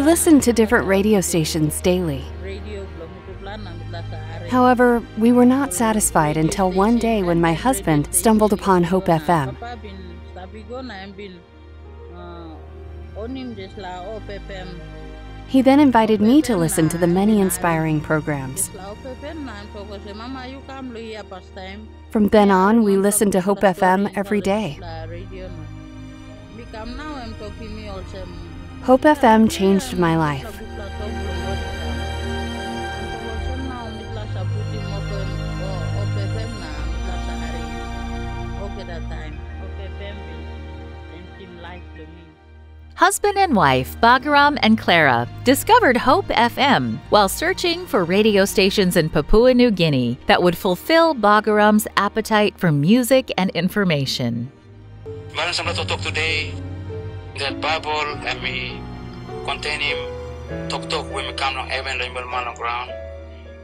listened to different radio stations daily. However, we were not satisfied until one day when my husband stumbled upon Hope FM. He then invited me to listen to the many inspiring programs. From then on, we listened to Hope FM every day. La radio no. Become now I'm talking me also. Hope FM changed my life. Husband and wife Bagaram and Clara discovered Hope FM while searching for radio stations in Papua New Guinea that would fulfill Bagaram's appetite for music and information. Meron sa natutok today that Bible and me contain him tok tok when we come from heaven and man on ground.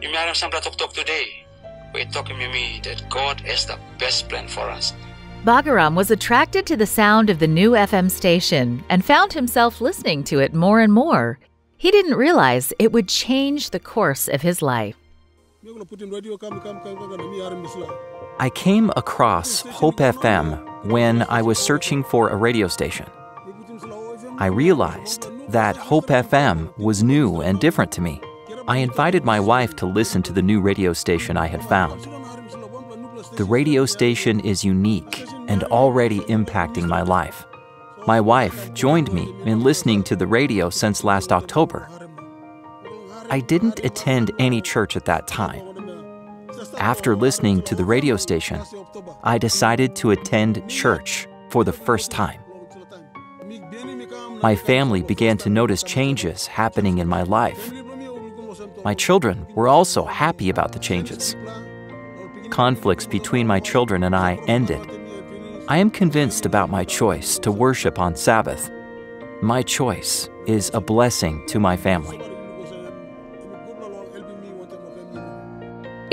You meron sa tok tok today. We talking to me that God is the best plan for us. Bagaram was attracted to the sound of the new FM station and found himself listening to it more and more. He didn't realize it would change the course of his life. I came across Hope FM when I was searching for a radio station. I realized that Hope FM was new and different to me. I invited my wife to listen to the new radio station I had found. The radio station is unique and already impacting my life. My wife joined me in listening to the radio since last October. I didn't attend any church at that time. After listening to the radio station, I decided to attend church for the first time. My family began to notice changes happening in my life. My children were also happy about the changes. Conflicts between my children and I ended. I am convinced about my choice to worship on Sabbath. My choice is a blessing to my family.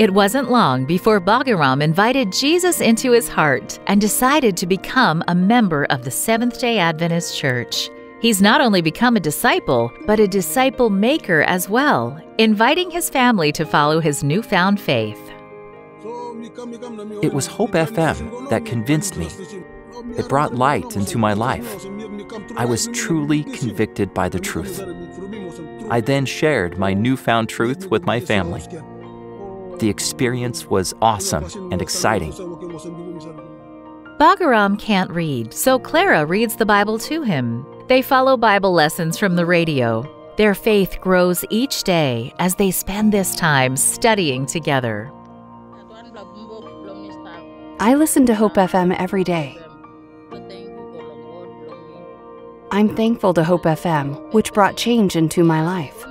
It wasn't long before Bagaram invited Jesus into his heart and decided to become a member of the Seventh day Adventist Church. He's not only become a disciple, but a disciple maker as well, inviting his family to follow his newfound faith. It was Hope FM that convinced me. It brought light into my life. I was truly convicted by the truth. I then shared my newfound truth with my family. The experience was awesome and exciting. Bagaram can't read, so Clara reads the Bible to him. They follow Bible lessons from the radio. Their faith grows each day as they spend this time studying together. I listen to Hope FM every day. I'm thankful to Hope FM, which brought change into my life.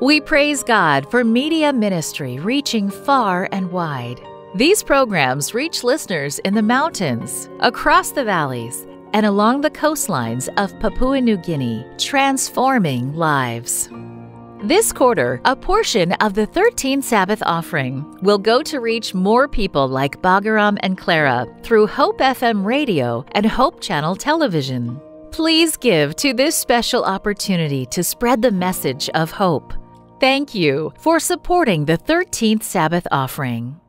We praise God for media ministry reaching far and wide. These programs reach listeners in the mountains, across the valleys, and along the coastlines of Papua New Guinea, transforming lives. This quarter, a portion of the 13th Sabbath offering will go to reach more people like Bagaram and Clara through Hope FM radio and Hope Channel television. Please give to this special opportunity to spread the message of hope. Thank you for supporting the 13th Sabbath offering.